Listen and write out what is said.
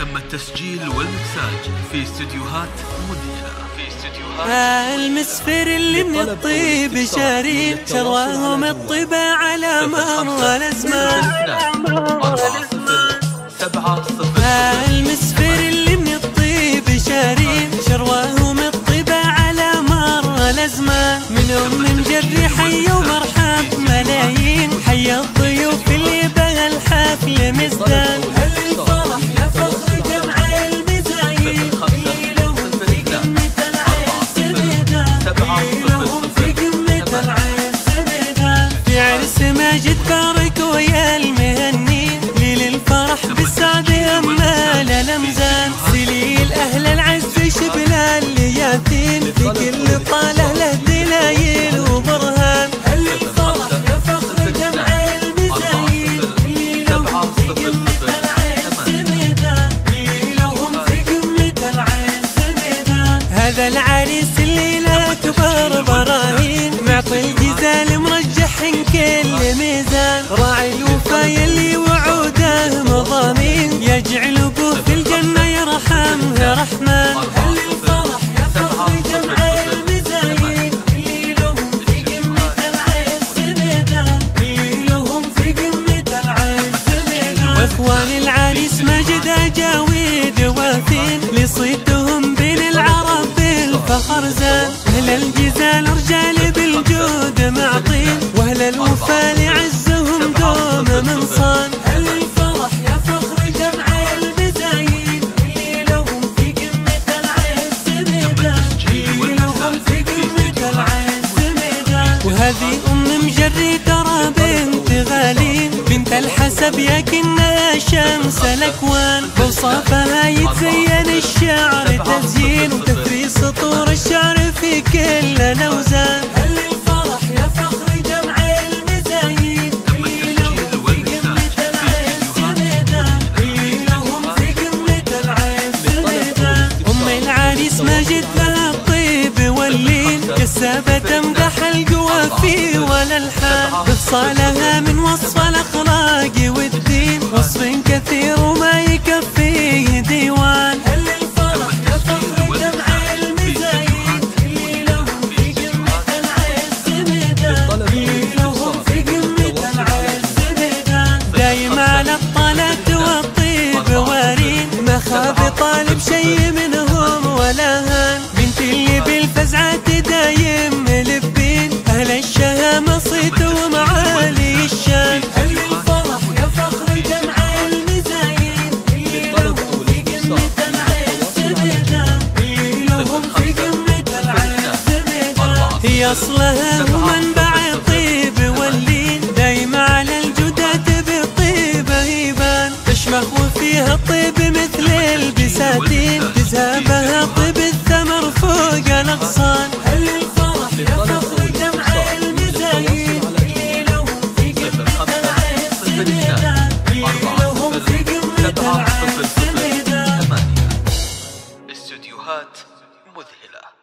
تم التسجيل والمكساج في استديوهات في استديوهات المسفر اللي من الطيب شارين شرواهم الطيبة على مر الأزمان ماجد بارك ويا المهنين ليل الفرح بالسعد أمال الأمزان سليل يرحمه رحمن الفرح يا اللي لهم في قمة اللي لهم في قمة العريس بين العرب بالفخر أهل الجزال رجال بالجود معطين. وأهل الوفا لعزهم وهذه أم مجري ترى بنت غالين بنت الحسب يكنها شمس الأكوان. بوصافها يتزين الشعر تزيين. وتثري سطور الشعر في كل الاوزان كسابة تمدح القوافي والالحان بفصالها من وصف الأخلاق والدين. وصف كثير وما يكفيه ديوان. على ما خاب طالب شي منهم ولا هان. أصلها ومنبع الطيب واللين دايم على الجدات بالطيب هيبان تشمخ وفيها الطيب مثل البساتين. تذهبها طيب الثمر فوق الأغصان. هل الفرح يا فخر جمع المزايين؟ اللي لهم في قمة العز ميدان اللي لهم في قمة العز ميدان استديوهات مذهلة.